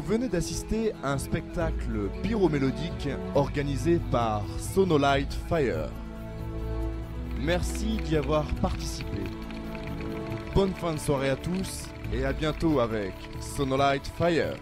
venez d'assister à un spectacle pyromélodique organisé par Sonolight Fire. Merci d'y avoir participé. Bonne fin de soirée à tous et à bientôt avec Sonolight Fire.